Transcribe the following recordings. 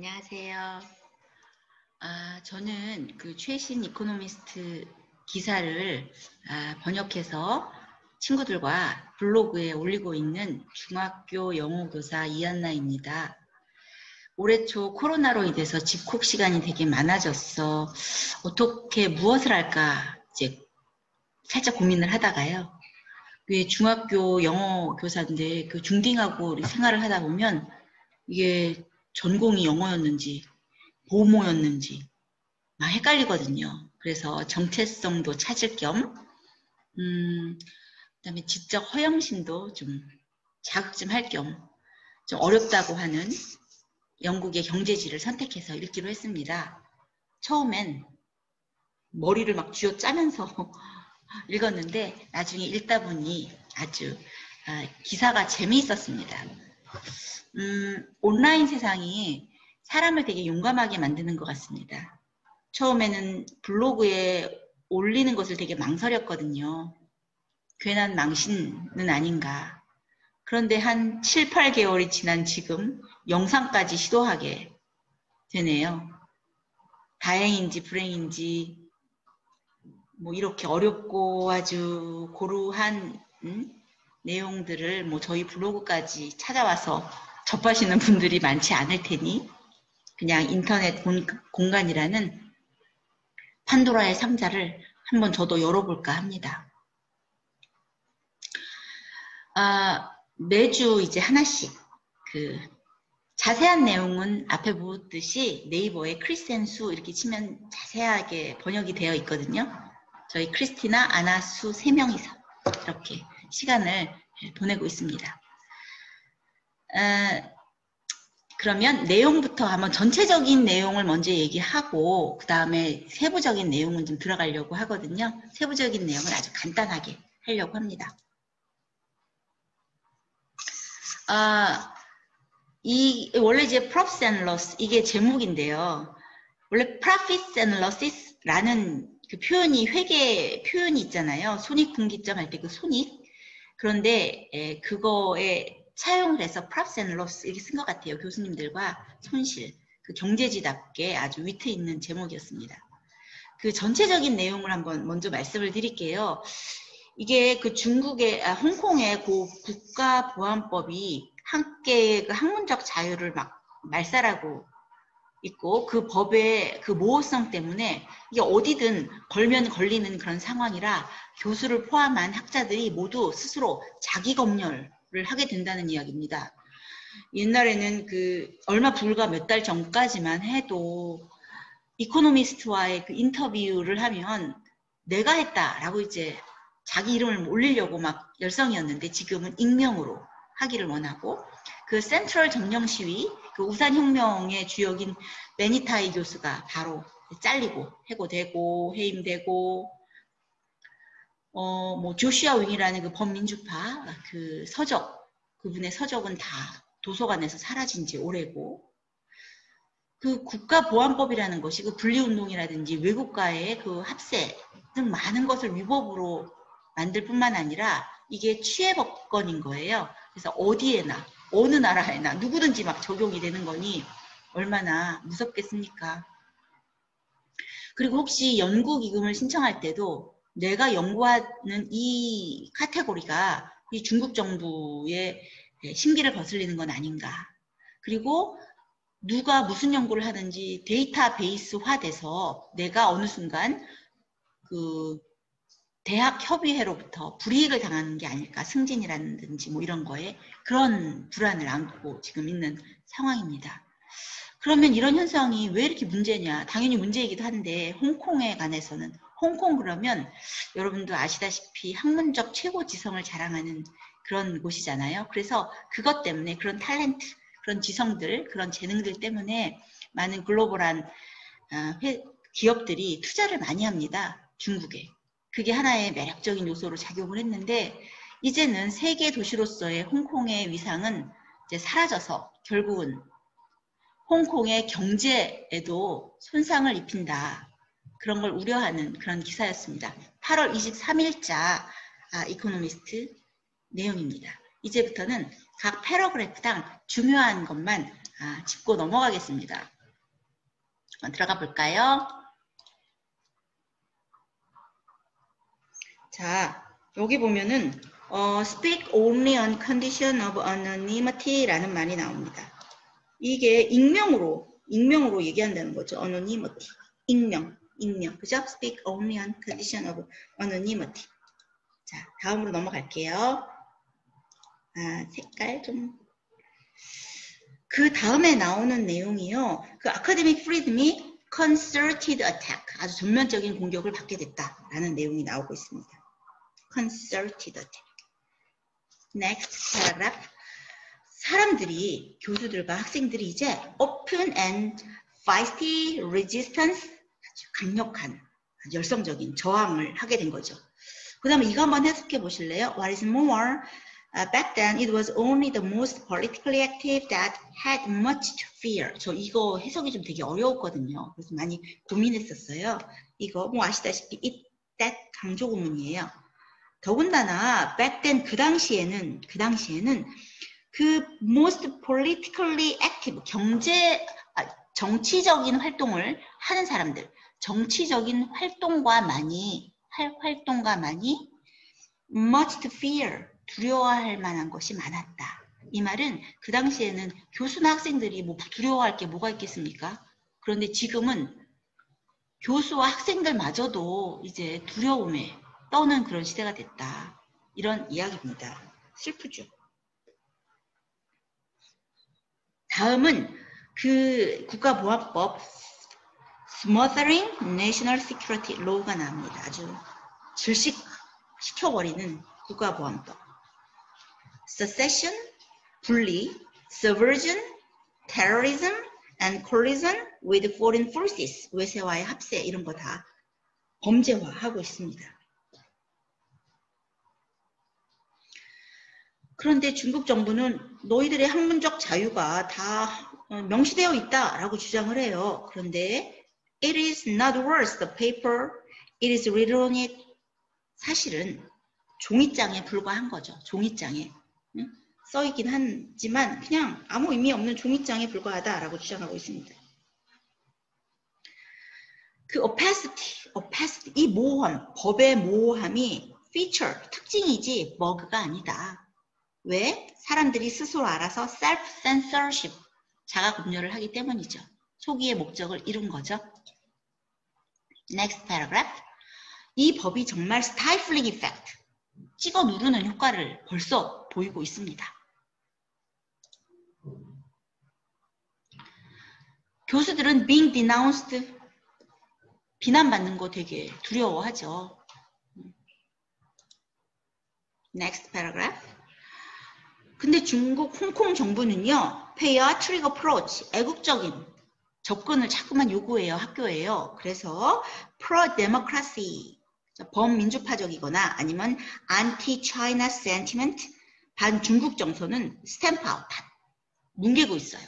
안녕하세요. 아, 저는 그 최신 이코노미스트 기사를 아, 번역해서 친구들과 블로그에 올리고 있는 중학교 영어 교사 이한나입니다. 올해 초 코로나로 인해서 집콕 시간이 되게 많아졌어. 어떻게 무엇을 할까 이제 살짝 고민을 하다가요. 왜 중학교 영어 교사인데 그 중딩하고 생활을 하다 보면 이게 전공이 영어였는지 보모였는지 막 헷갈리거든요. 그래서 정체성도 찾을 겸, 음, 그다음에 지적 허영심도 좀 자극 좀 할 겸 좀 어렵다고 하는 영국의 경제지를 선택해서 읽기로 했습니다. 처음엔 머리를 막 쥐어 짜면서 읽었는데 나중에 읽다 보니 아주 아, 기사가 재미있었습니다. 음, 온라인 세상이 사람을 되게 용감하게 만드는 것 같습니다. 처음에는 블로그에 올리는 것을 되게 망설였거든요. 괜한 망신은 아닌가. 그런데 한 7, 8개월이 지난 지금 영상까지 시도하게 되네요. 다행인지 불행인지 뭐 이렇게 어렵고 아주 고루한 음? 내용들을 뭐 저희 블로그까지 찾아와서 접하시는 분들이 많지 않을 테니 그냥 인터넷 공, 간이라는 판도라의 상자를 한번 저도 열어볼까 합니다. 아, 매주 이제 하나씩 그 자세한 내용은 앞에 보듯이 네이버에 크리스앤수 이렇게 치면 자세하게 번역이 되어 있거든요. 저희 크리스티나, 아나수 세 명이서 이렇게 시간을 보내고 있습니다. 어, 그러면 내용부터 한번 전체적인 내용을 먼저 얘기하고 그 다음에 세부적인 내용은 좀 들어가려고 하거든요. 세부적인 내용을 아주 간단하게 하려고 합니다. 아, 이 원래 이제 profits and loss 이게 제목인데요. 원래 profits and losses라는 그 표현이 회계 표현이 있잖아요. 손익 분기점 할 때 그 손익. 그런데 에, 그거에 사용을 해서 profits and loss 이렇게 쓴 것 같아요. 교수님들과 손실. 그 경제지답게 아주 위트 있는 제목이었습니다. 그 전체적인 내용을 한번 먼저 말씀을 드릴게요. 이게 그 중국의, 아, 홍콩의 그 국가보안법이 함께 그 학문적 자유를 막 말살하고 있고 그 법의 그 모호성 때문에 이게 어디든 걸면 걸리는 그런 상황이라 교수를 포함한 학자들이 모두 스스로 자기 검열을 하게 된다는 이야기입니다. 옛날에는 그 얼마 불과 몇 달 전까지만 해도 이코노미스트와의 그 인터뷰를 하면 내가 했다라고 이제 자기 이름을 올리려고 막 열성이었는데 지금은 익명으로 하기를 원하고 그 센트럴 점령 시위, 그 우산 혁명의 주역인 매니타이 교수가 바로 잘리고 해고되고 해임되고 어, 뭐, 조시아 윙이라는 그 범민주파, 그 서적, 그분의 서적은 다 도서관에서 사라진 지 오래고, 그 국가보안법이라는 것이 그 분리운동이라든지 외국과의 그 합세 등 많은 것을 위법으로 만들 뿐만 아니라 이게 취해법권인 거예요. 그래서 어디에나, 어느 나라에나 누구든지 막 적용이 되는 거니 얼마나 무섭겠습니까? 그리고 혹시 연구기금을 신청할 때도 내가 연구하는 이 카테고리가 이 중국 정부의 신기를 거슬리는 건 아닌가. 그리고 누가 무슨 연구를 하는지 데이터베이스화 돼서 내가 어느 순간 그 대학 협의회로부터 불이익을 당하는 게 아닐까 승진이라든지 뭐 이런 거에 그런 불안을 안고 지금 있는 상황입니다. 그러면 이런 현상이 왜 이렇게 문제냐 당연히 문제이기도 한데 홍콩에 관해서는 홍콩 그러면 여러분도 아시다시피 학문적 최고 지성을 자랑하는 그런 곳이잖아요. 그래서 그것 때문에 그런 탤런트, 그런 지성들, 그런 재능들 때문에 많은 글로벌한 어, 기업들이 투자를 많이 합니다. 중국에. 그게 하나의 매력적인 요소로 작용을 했는데 이제는 세계 도시로서의 홍콩의 위상은 이제 사라져서 결국은 홍콩의 경제에도 손상을 입힌다. 그런 걸 우려하는 그런 기사였습니다. 8월 23일자 아, 이코노미스트 내용입니다. 이제부터는 각 패러그래프당 중요한 것만 아, 짚고 넘어가겠습니다. 들어가 볼까요? 자, 여기 보면은 어, speak only on condition of anonymity라는 말이 나옵니다. 이게 익명으로 익명으로 얘기한다는 거죠. anonymity. 익명, 익명. 그죠? speak only on condition of anonymity. 자, 다음으로 넘어갈게요. 아, 색깔 좀. 그 다음에 나오는 내용이요. 그 academic freedom이 concerted attack. 아주 전면적인 공격을 받게 됐다라는 내용이 나오고 있습니다. Concerted next paragraph. 사람들이, 교수들과 학생들이 이제 open and feisty resistance, 아주 강력한, 아주 열성적인 저항을 하게 된 거죠. 그 다음에 이거 한번 해석해 보실래요? What is more, uh, back then it was only the most politically active that had much to fear. 저 이거 해석이 좀 되게 어려웠거든요. 그래서 많이 고민했었어요. 이거 뭐 아시다시피 it, that 강조 구문이에요. 더군다나 back then 그 당시에는 그 당시에는 그 most politically active 경제 아, 정치적인 활동을 하는 사람들 정치적인 활동과 많이 할 활동과 많이 much to fear 두려워할 만한 것이 많았다. 이 말은 그 당시에는 교수나 학생들이 뭐 두려워할 게 뭐가 있겠습니까? 그런데 지금은 교수와 학생들마저도 이제 두려움에 떠는 그런 시대가 됐다. 이런 이야기입니다. 슬프죠. 다음은 그 국가보안법 Smothering National Security Law가 나옵니다. 아주 질식시켜버리는 국가보안법. Secession, 분리, Subversion, Terrorism, and Collision with Foreign Forces, 외세와의 합세 이런 거 다 범죄화하고 있습니다. 그런데 중국 정부는 너희들의 학문적 자유가 다 명시되어 있다라고 주장을 해요. 그런데 it is not worth the paper it is written on it. 사실은 종이장에 불과한 거죠. 종이장에. 응? 써있긴 하지만 그냥 아무 의미 없는 종이장에 불과하다라고 주장하고 있습니다. 그 opacity, opacity, 이 모호함, 법의 모호함이 feature, 특징이지 버그가 아니다. 왜? 사람들이 스스로 알아서 self-censorship, 자가 검열을 하기 때문이죠. 초기의 목적을 이룬 거죠. Next paragraph. 이 법이 정말 stifling effect, 찍어 누르는 효과를 벌써 보이고 있습니다. 교수들은 being denounced, 비난받는 거 되게 두려워하죠. Next paragraph. 근데 중국 홍콩 정부는요, patriotic approach, 애국적인 접근을 자꾸만 요구해요, 학교에요. 그래서 pro-democracy, 범민주파적이거나 아니면 anti-China sentiment, 반중국 정서는 stamp out, 뭉개고 있어요.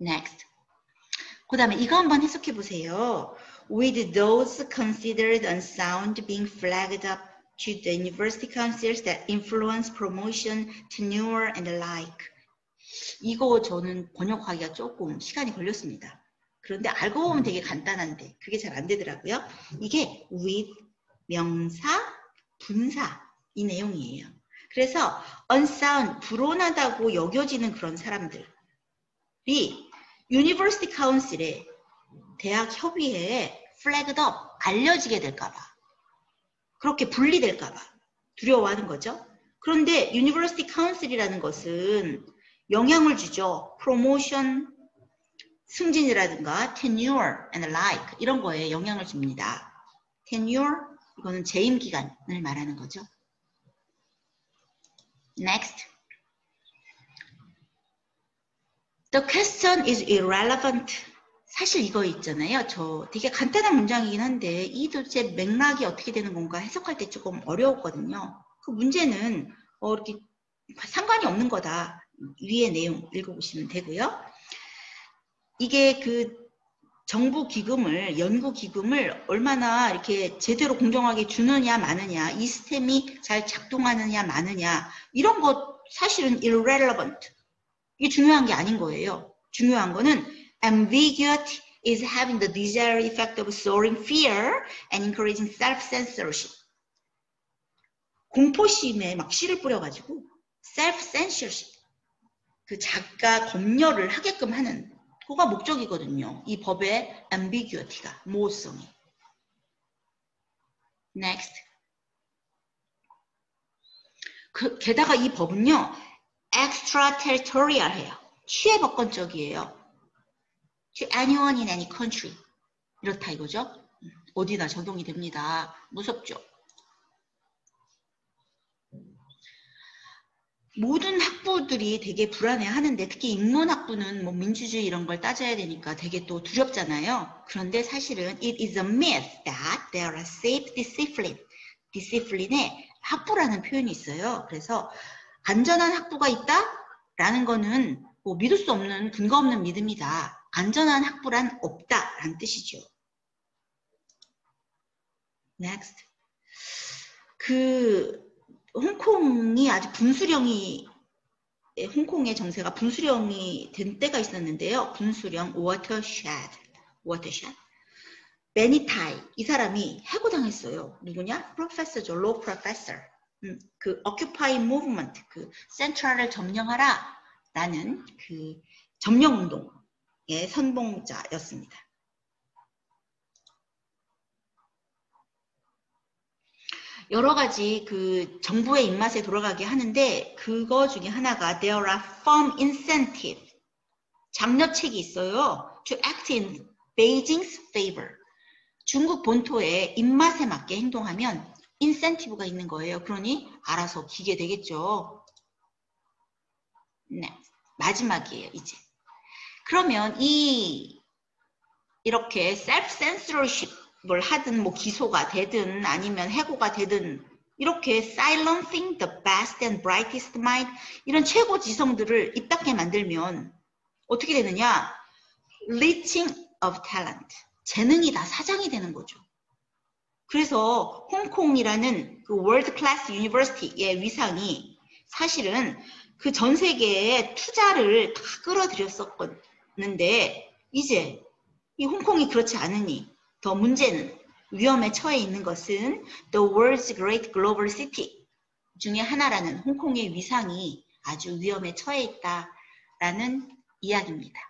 Next. 그 다음에 이거 한번 해석해 보세요. With those considered unsound being flagged up to the university councils that influence promotion, tenure, and the like. 이거 저는 번역하기가 조금 시간이 걸렸습니다. 그런데 알고 보면 되게 간단한데 그게 잘 안 되더라고요. 이게 with 명사, 분사 이 내용이에요. 그래서 unsound, 불온하다고 여겨지는 그런 사람들이 University Council에 대학 협의회에 up, 알려지게 될까봐 그렇게 분리될까봐 두려워하는 거죠. 그런데 University Council이라는 것은 영향을 주죠. 프로모션, 승진이라든가 tenure and like 이런 거에 영향을 줍니다. tenure 이거는 재임 기간을 말하는 거죠. Next. The question is irrelevant. 사실 이거 있잖아요. 저 되게 간단한 문장이긴 한데 이 도대체 맥락이 어떻게 되는 건가 해석할 때 조금 어려웠거든요. 그 문제는 어, 이렇게 상관이 없는 거다. 위의 내용 읽어보시면 되고요. 이게 그 정부 기금을 연구 기금을 얼마나 이렇게 제대로 공정하게 주느냐 마느냐 이 시스템이 잘 작동하느냐 마느냐 이런 것 사실은 irrelevant 이게 중요한 게 아닌 거예요. 중요한 거는 ambiguity is having the desired effect of soaring fear and encouraging self-censorship. 공포심에 막 씨를 뿌려가지고 self-censorship. 그 작가 검열을 하게끔 하는 그가 목적이거든요. 이 법의 ambiguity가 모호성이. Next. 그, 게다가 이 법은요, extraterritorial해요. 취해법권적이에요. To anyone in any country. 이렇다 이거죠. 어디나 적용이 됩니다. 무섭죠. 모든 학부들이 되게 불안해 하는데 특히 인문 학부는 뭐 민주주의 이런 걸 따져야 되니까 되게 또 두렵잖아요. 그런데 사실은 it is a myth that there are safe discipline. discipline에 학부라는 표현이 있어요. 그래서 안전한 학부가 있다 라는 거는 뭐 믿을 수 없는 근거 없는 믿음이다. 안전한 학부란 없다 라는 뜻이죠. Next. 그 홍콩이 아주 분수령이 예, 홍콩의 정세가 분수령이 된 때가 있었는데요. 분수령 watershed, watershed. Benny Tai 이 사람이 해고당했어요. 누구냐? professor죠. law professor. 음, 그 occupy movement 그 센트럴을 점령하라 라는 그 점령 운동 의 선봉자였습니다. 여러 가지 그 정부의 입맛에 돌아가게 하는데 그거 중에 하나가 there are firm incentive 장려책이 있어요. to act in Beijing's favor. 중국 본토의 입맛에 맞게 행동하면 인센티브가 있는 거예요. 그러니 알아서 기게 되겠죠. 네. 마지막이에요, 이제. 그러면 이 이렇게 self censorship을 하든 뭐 기소가 되든 아니면 해고가 되든 이렇게 silencing the best and brightest mind 이런 최고 지성들을 입 닫게 만들면 어떻게 되느냐? leaching of talent 재능이 다 사장이 되는 거죠. 그래서 홍콩이라는 그 world class university의 위상이 사실은 그 전 세계에 투자를 다 끌어들였었 는데 이제 이 홍콩이 그렇지 않으니 더 문제는 위험에 처해 있는 것은 the world's great global city 중에 하나라는 홍콩의 위상이 아주 위험에 처해 있다라는 이야기입니다.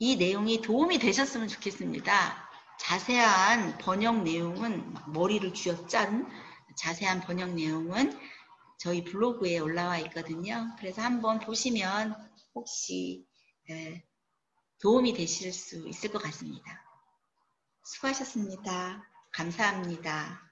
이 내용이 도움이 되셨으면 좋겠습니다. 자세한 번역 내용은 머리를 쥐어짠 자세한 번역 내용은 저희 블로그에 올라와 있거든요. 그래서 한번 보시면 혹시 도움이 되실 수 있을 것 같습니다. 수고하셨습니다. 감사합니다.